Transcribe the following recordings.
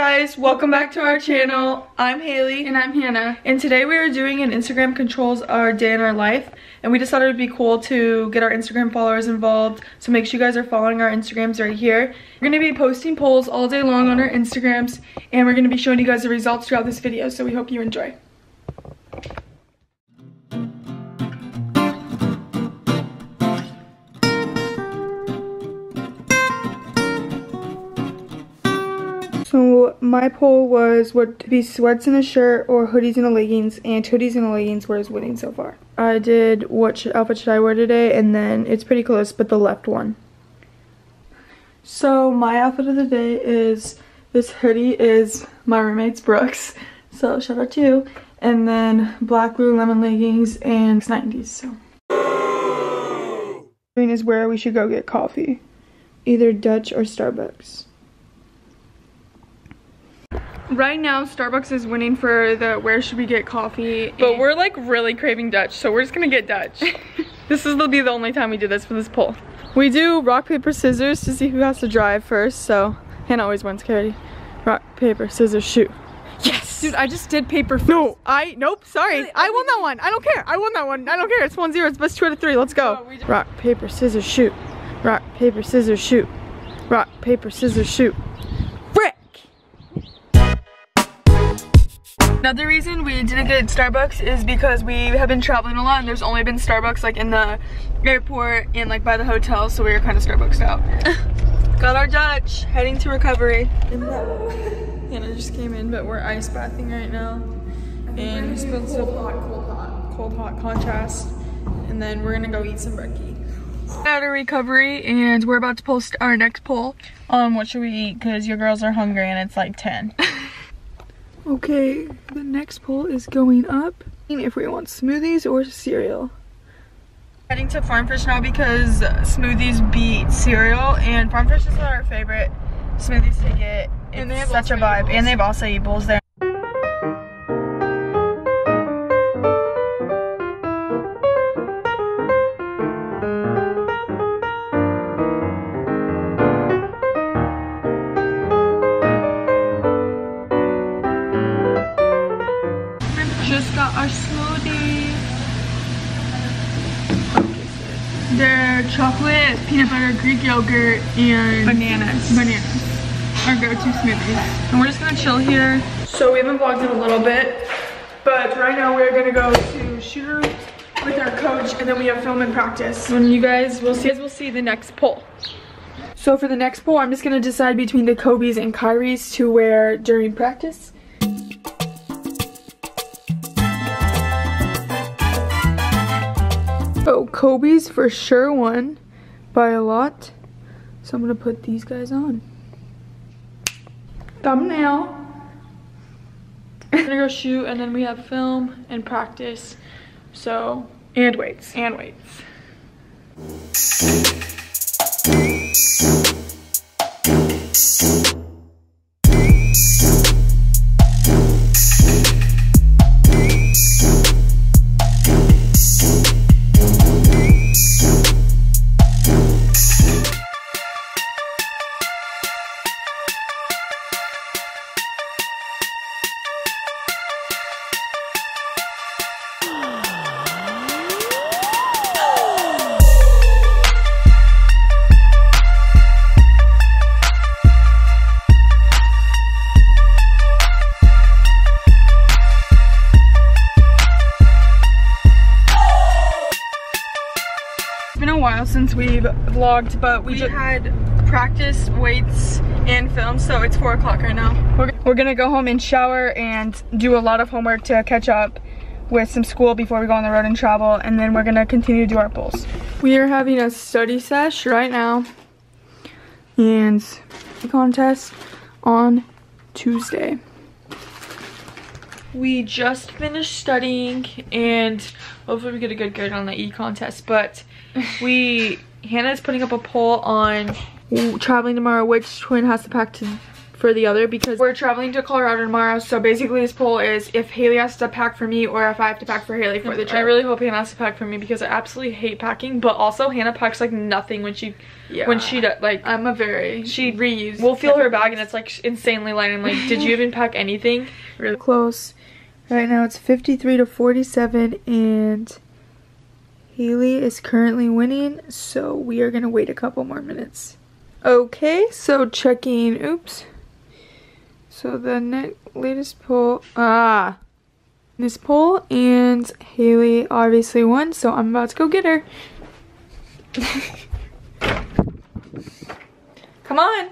Guys, welcome back to our channel. I'm Haley. And I'm Hannah. And today we are doing an Instagram controls our day in our life. And we decided it'd be cool to get our Instagram followers involved. So make sure you guys are following our Instagrams right here. We're gonna be posting polls all day long on our Instagrams. And we're gonna be showing you guys the results throughout this video. So we hope you enjoy. So my poll was what to be sweats in a shirt or hoodies and a leggings, and hoodies and a leggings was winning so far. I did what sh outfit should I wear today, and then it's pretty close, but the left one. So my outfit of the day is this hoodie is my roommate's Brooks, so shout out to you, and then black Lululemon leggings and 90s. So green is where we should go get coffee, either Dutch or Starbucks. Right now, Starbucks is winning for the where should we get coffee. But we're like really craving Dutch, so we're just gonna get Dutch. this is will be the only time we do this for this poll. We do rock, paper, scissors to see who has to drive first, so Hannah always wins, Carrie. Rock, paper, scissors, shoot. Yes! Dude, I just did paper first. No, I, nope, sorry. Really? I won that one. I don't care. I won that one. I don't care. It's 1-0. It's best two out of three. Let's go. Oh, no, rock, paper, scissors, shoot. Rock, paper, scissors, shoot. Rock, paper, scissors, shoot. Another reason we didn't get Starbucks is because we have been traveling a lot and there's only been Starbucks like in the airport and like by the hotel so we were kind of Starbucks out. Got our Dutch, heading to recovery. Hannah just came in but we're ice bathing right now. And we spilled some hot, cold, hot, cold, hot contrast. And then we're gonna go eat some brekkie. Out of recovery and we're about to post our next poll on what should we eat because your girls are hungry and it's like 10. Okay, the next poll is going up. If we want smoothies or cereal. Heading to Farm Fresh now because smoothies beat cereal and Farm Fresh is our favorite smoothies to get. It's and they have such a vibe. And they have acai bowls there. Smoothie. They're chocolate, peanut butter, Greek yogurt, and bananas. Bananas. Our go-to smoothies. And we're just gonna chill here. So we haven't vlogged in a little bit, but right now we're gonna go to Shooter with our coach, and then we have film and practice. And you guys will see, you guys will see the next poll. So for the next poll, I'm just gonna decide between the Kobe's and Kyrie's to wear during practice. Kobe's for sure won by a lot. So I'm gonna put these guys on. Thumbnail. I'm gonna go shoot and then we have film and practice. So, and weights. And weights. Since we've vlogged, but we, we had practice, weights, and film, so it's 4 o'clock right now. We're, we're gonna go home and shower and do a lot of homework to catch up with some school before we go on the road and travel, and then we're gonna continue to do our polls. We are having a study sesh right now, and the contest on Tuesday. We just finished studying and hopefully we get a good grade on the e-contest, but we, Hannah is putting up a poll on traveling tomorrow, which twin has to pack to for the other because we're traveling to Colorado tomorrow. So basically this poll is if Haley has to pack for me or if I have to pack for Haley for the trip. I really hope Hannah has to pack for me because I absolutely hate packing. But also Hannah packs like nothing when she yeah. when she does like I'm a very she reuse. We'll feel her bag and it's like insanely light. I'm like, did you even pack anything? Really close. Right now it's 53 to 47 and Haley is currently winning. So we are gonna wait a couple more minutes. Okay, so checking. Oops. So the next latest poll, ah, this poll, and Haley obviously won, so I'm about to go get her. Come on.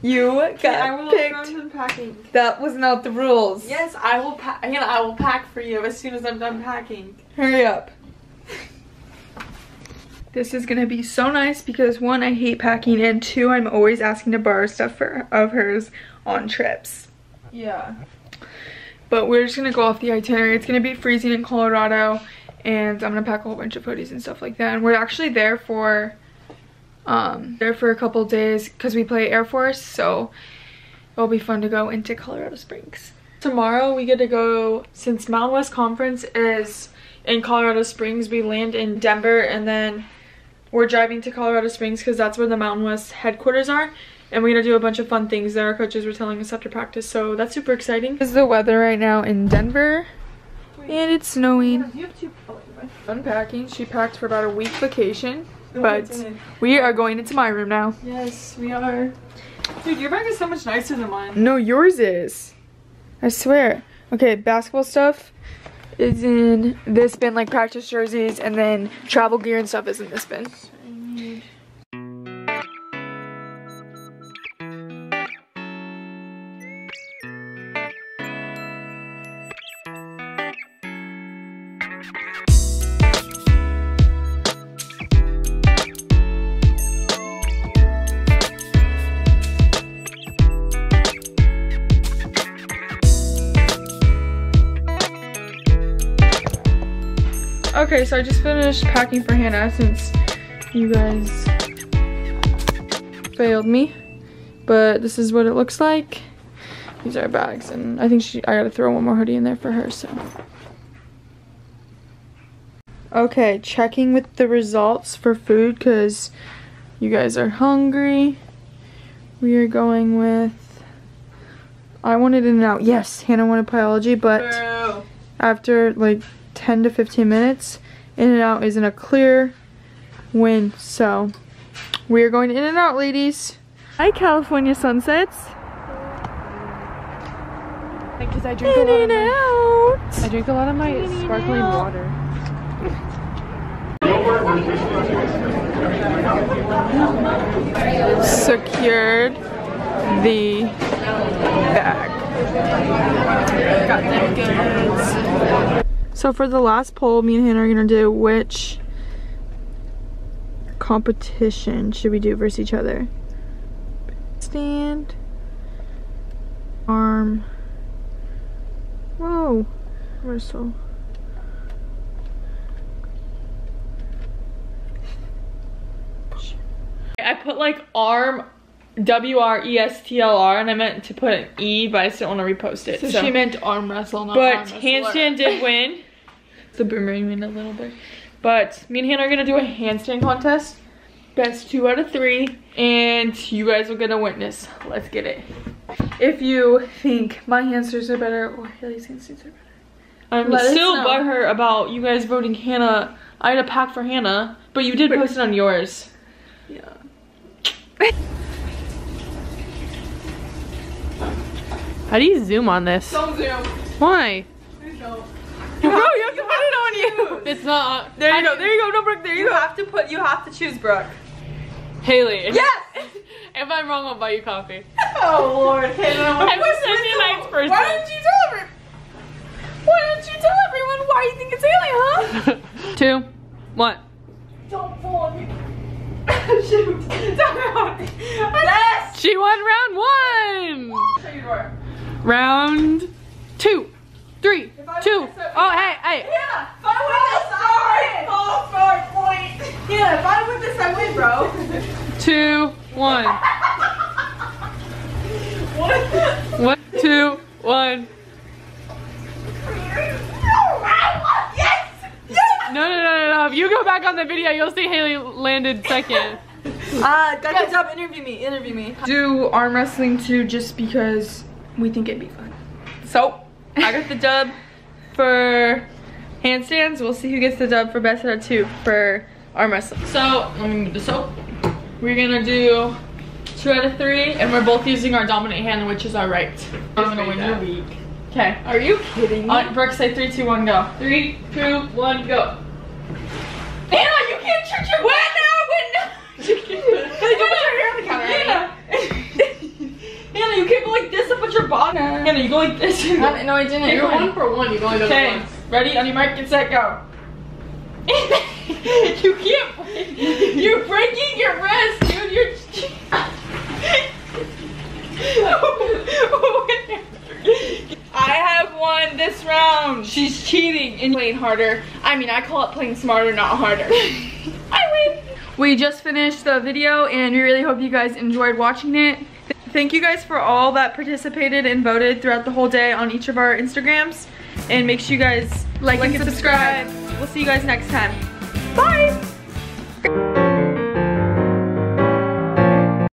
You got picked. packing. That was not the rules. Yes, I will pack. Hannah, I will pack for you as soon as I'm done packing. Hurry up. This is gonna be so nice because one, I hate packing, and two, I'm always asking to borrow stuff for, of hers on trips. Yeah. But we're just gonna go off the itinerary. It's gonna be freezing in Colorado, and I'm gonna pack a whole bunch of hoodies and stuff like that. And we're actually there for, um, there for a couple days because we play Air Force, so it'll be fun to go into Colorado Springs. Tomorrow we get to go, since Mountain West Conference is in Colorado Springs, we land in Denver and then we're driving to Colorado Springs because that's where the Mountain West headquarters are. And we're gonna do a bunch of fun things that our coaches were telling us after practice. So that's super exciting. This is the weather right now in Denver. And it's snowing. Unpacking. She packed for about a week vacation. But we are going into my room now. Yes, we are. Dude, your bag is so much nicer than mine. No, yours is. I swear. Okay, basketball stuff is in this bin, like practice jerseys, and then travel gear and stuff is in this bin. Okay, so I just finished packing for Hannah since you guys failed me. But this is what it looks like. These are bags, and I think she I gotta throw one more hoodie in there for her, so. Okay, checking with the results for food because you guys are hungry. We are going with, I wanted In and Out. Yes, Hannah wanted Pieology, but Bro. after like 10 to 15 minutes, In and Out is in a clear win. So we are going to In and Out, ladies. Hi, California sunsets. Because I drink In a lot of and my, Out. I drink a lot of my sparkling water. Secured the bag. Got them goods. So for the last poll, me and Hannah are gonna do which competition should we do versus each other? Stand, arm. Whoa, whistle. I put like arm W R E S T L R and I meant to put an E, but I still want to repost it. So, So, she meant arm wrestle, not but arm wrestler. handstand did win. The boomerang a little bit. But me and Hannah are gonna do a handstand contest. Best two out of three, and you guys will get a witness. Let's get it. If you think my hamsters are better or Haley's hamsters are better. I'm Let still butthurt about you guys voting Hannah. I had a pack for Hannah, but you did post it on yours. Yeah. How do you zoom on this? Don't zoom. Why? Please don't. Bro, you have to put it on you. It's not. Uh, there you go. There you go. No, Brooke. There you, You go. have to put. You have to choose Brooke. Haley. Yes. If I'm wrong, I'll buy you coffee. Oh Lord, Hannah. I'm a such a nice person. Why didn't you tell everyone? Why didn't you tell everyone why you think it's Haley, huh? Two, one. Don't fall on me. Shoot. yes. She won round one. Shut your door. Round two, three, I two. Win Oh, hey, hey. Yeah. If I win this, I win. False start point. Yeah. If I win this, I win, bro. Two, one. two, one. No, no, no, no, no. If you go back on the video, you'll see Haley landed second. Ah, uh, got the job. Interview me. Interview me. Do arm wrestling too, just because we think it'd be fun. So, I got the dub for handstands. We'll see who gets the dub for best out of two for arm wrestling. So, let me move this up. We're gonna do two out of three, and we're both using our dominant hand, which is our right. I'm gonna win your week. Okay. Are you kidding me? Uh, Brooke, say three, two, one, go. Three, two, one, go. Hannah, you can't trick your- no, wait, no. Hey, don't put your hair on the counter, Hannah. Hannah, you can't go like this up with your body. Hannah, you go like this. No, I didn't. You're go one for one. You've only done Okay, ready? On your mark, get set, go. you can't break. You're breaking your wrist, dude. You're. I have won this round. She's cheating and playing harder. I mean, I call it playing smarter, not harder. I win. We just finished the video and we really hope you guys enjoyed watching it. Thank you guys for all that participated and voted throughout the whole day on each of our Instagrams. And make sure you guys like, and subscribe. We'll see you guys next time. Bye.